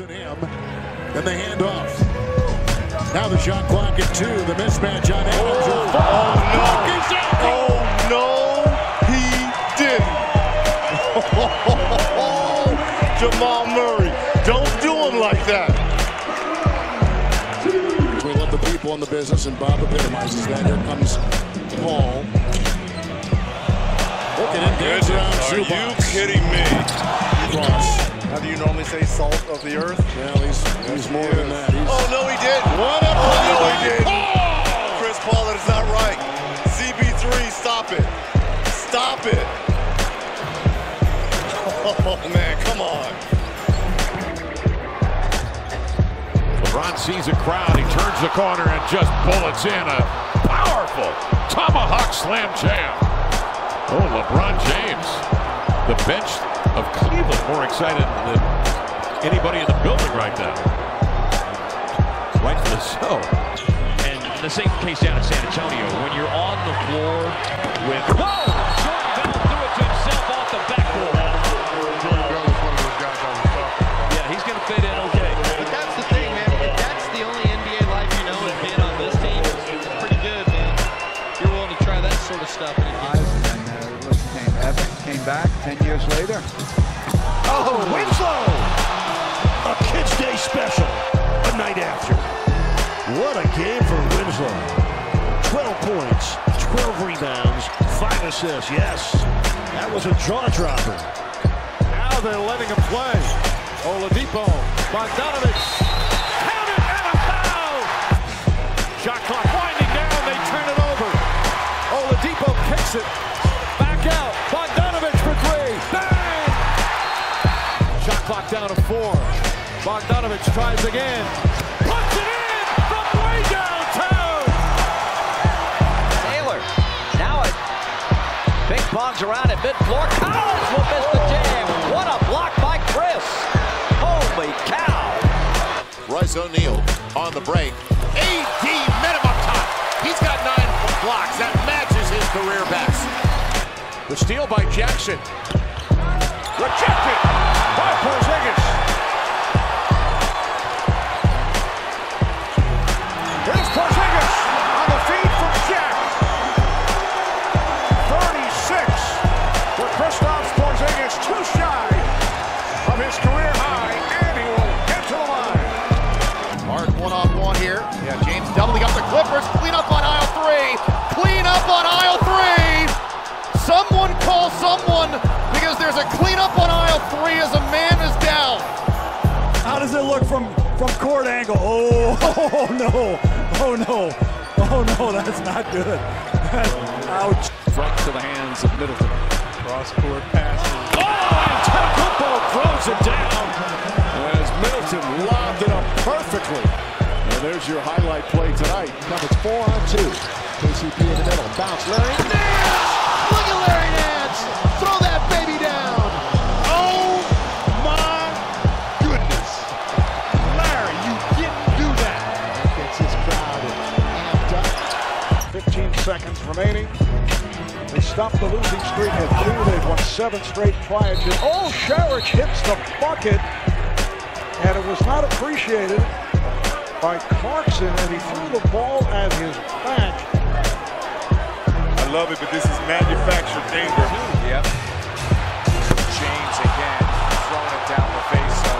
And him. Then the handoff. Now the shot clock at two. The mismatch on Adams. Oh, oh no. Oh, no, he didn't. Jamal Murray, don't do him like that. We love the people in the business, and Bob epitomizes that. Here comes Paul. Look at dance around Are you kidding me? Cross. How do you normally say salt of the earth? Well, he's, he's more than that. He's, Oh, no, he didn't. What a Oh, no, he didn't. Paul! Chris Paul, that is not right. CP3, stop it. Stop it. Oh, man, come on. LeBron sees a crowd. He turns the corner and just bullets in a powerful tomahawk slam jam. Oh, LeBron James. The bench of Cleveland more excited than anybody in the building right now. Rightfully so. And the same case down in San Antonio. When you're on the floor with whoa, 10 years later. Oh, Winslow! A Kids Day special, a night after. What a game for Winslow. 12 points, 12 rebounds, 5 assists. Yes, that was a jaw dropper. Now they're letting him play. Oladipo, Bogdanovich, down to four. Bogdanovich tries again. Puts it in from way downtown. Taylor. Now it big bongs around at mid-floor. Collins will miss the jam. What a block by Chris. Holy cow. Royce O'Neale on the break. AD minimum time. He's got nine blocks. That matches his career best. The steal by Jackson. Rejected by Porzingis. Up. Clean up on aisle three. Clean up on aisle three. Someone call someone because there's a clean up on aisle three as a man is down. How does it look from, from court angle? Oh, oh no. Oh no. Oh no, that's not good. Ouch. Front to the hands of Middleton. Cross-court passes. Oh, Antetokounmpo throws it down as Middleton lobbed it up perfectly. There's your highlight play tonight. Numbers four on two. KCP in the middle. Bounce. Larry. Nance! Look at Larry Nance. Throw that baby down. Oh my goodness. Larry, you didn't do that. Gets his crowd amped up. 15 seconds remaining. They stopped the losing streak at two. They've won seven straight prior to. Oh, Saric hits the bucket, and it was not appreciated by Clarkson, and he threw the ball at his back. I love it, but this is manufactured danger. Yep. James again throwing it down the face of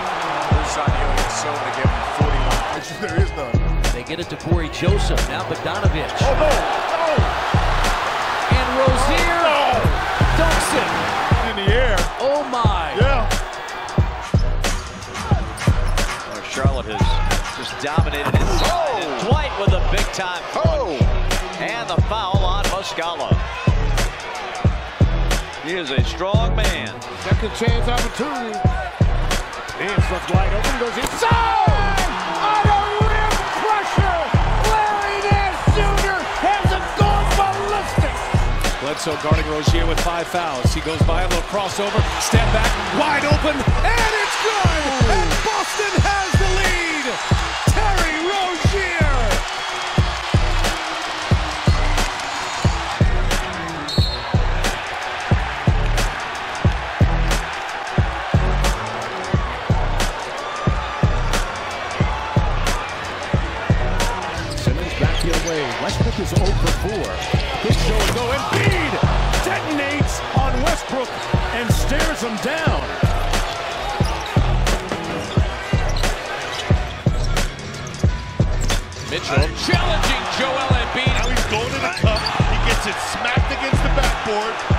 Ersan Ilyasova to give him 41. There is none. They get it to Cory Joseph. Now Bogdanovich. Oh no! And Rozier oh, dunks the foul on Muscala. He is a strong man. Second chance opportunity. Nance left wide open. Goes inside. On a rim crusher. Larry Nance Jr. has him going ballistic. Bledsoe guarding Rozier with five fouls. He goes by a little crossover, step back, wide open, and it's good! And Boston has Westbrook is 0 for 4. Good show and go. Embiid detonates on Westbrook and stares him down. Mitchell challenging Joel Embiid. Now he's going to the cup. He gets it smacked against the backboard.